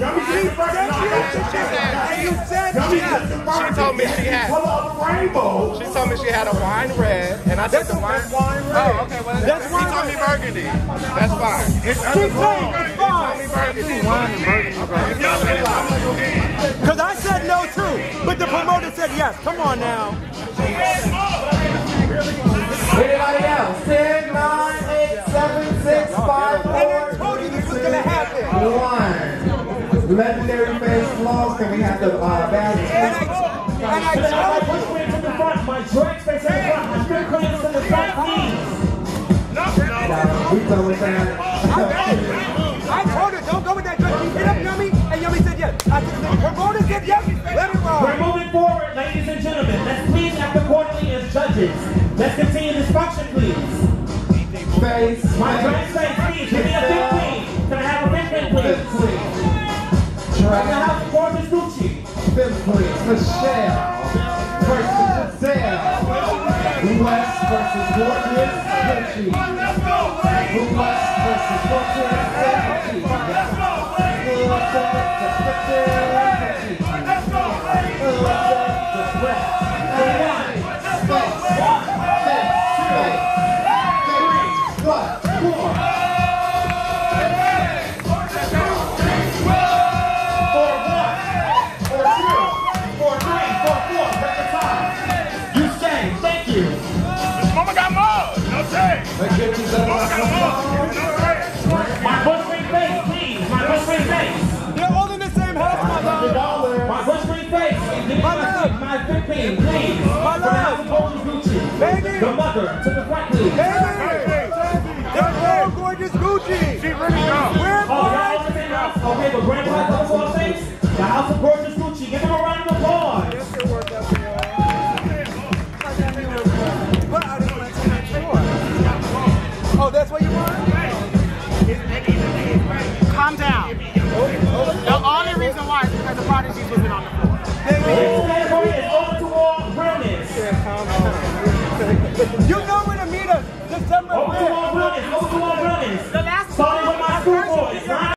had wine. She said, You said yes. she told me she had, Color rainbow. she told me she had a wine red, and I said the wine. wine red. Oh, okay, well, That's he wine told me burgundy. That's fine. It's Keep saying it's fine. burgundy. Because I said no too, but the promoter said yes. Come on now. Anybody else? 10, 9, 8, 7, 6, 5, 4, And I told you this was gonna happen. 1 legendary face flaws. Can we have the uh, badge? Push me to the front. My drag face to the front. My strip clamps to the front. Please. We throwing down. I told her, don't go with that dress. Get up, Yummy. And Yummy said yes. I said, to get yes. Let it roll. We're moving forward, ladies and gentlemen. Let's please act accordingly as judges. Let's continue this function, please. Face, my drag face, please. Give me a 15. Can I have a 15, please? 15 right have gorgeous Gucci. Simply Michelle versus Giselle. West versus gorgeous Gucci. My bush face, please. My bush face. They're all in the same house, my love. My bush green face. My love. my 15, please. My Can I have love. Baby. The mother, to the front, Oh, that's what